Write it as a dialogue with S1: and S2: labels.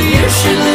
S1: you should